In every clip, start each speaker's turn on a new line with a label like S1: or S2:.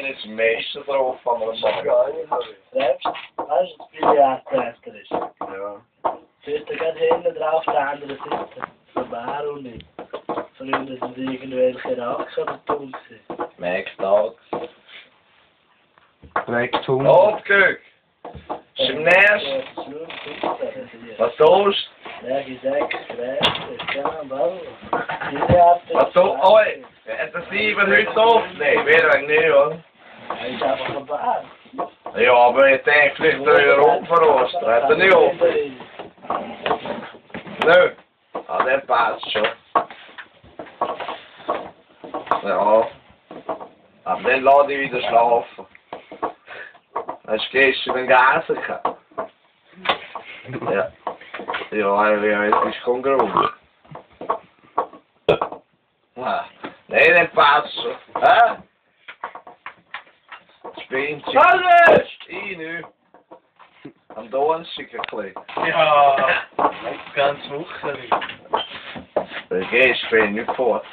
S1: tijdens meesterdroof van de morgen.
S2: Als het vier jaar sterker is.
S1: Ja.
S2: Dus dan kan hij inderdaad de andere zitten. Van waar ook niet. Von ihm, dass es irgendwelche Racks oder Tuns sind.
S1: Max Tags. Weg Tuns. Notglück! Schmnerst! Was tust
S2: du? Ja, gesagt, schwer, ja, wel.
S1: Was tust du? Oh, das sieben heute aufnehmen, wäre eigentlich nicht, oder? Ja, aber denke, vielleicht drei Euro verrosten. Hat er nicht auf? Nö. Ah, der passt schon. Ja. Aber dann lade ich wieder schlafen. Hast du gestern den gehabt? Ja. Ja, ja, es ist kein Grund. Ah. Nein, schon. Hä? Spinntje.
S2: Alles!
S1: Ich nicht. Am Donnerstag ein bisschen.
S2: Ja, ganz Woche nicht.
S1: Der Gast bin ich nicht fort.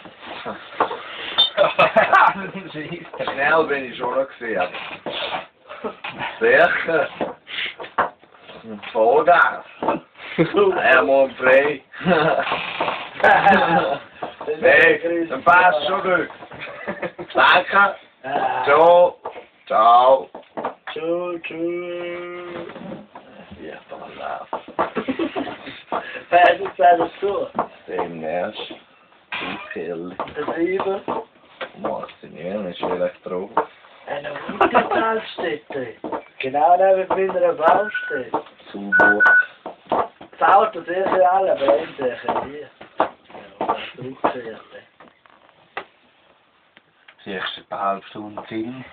S1: Schnell bin ich schon noch gesehen. Sicher. Vollgas. Einmal frei. Nee, gut. Danke. Ciao. Ciao.
S2: Tschüss, tschüss.
S1: Ciao. Ciao, ciao.
S2: Ja, dan een laaf. Vijf
S1: is bij de school.
S2: Steen neus.
S1: Het. Maar het is niet, het is.
S2: En een goede baas steekt. Genau daar heb ik
S1: minder
S2: een baas steekt. Zo'n boot. Het auto alle tegen hier. Ja, dat is ook
S3: zeer. Du, eine halbe Stunde Film.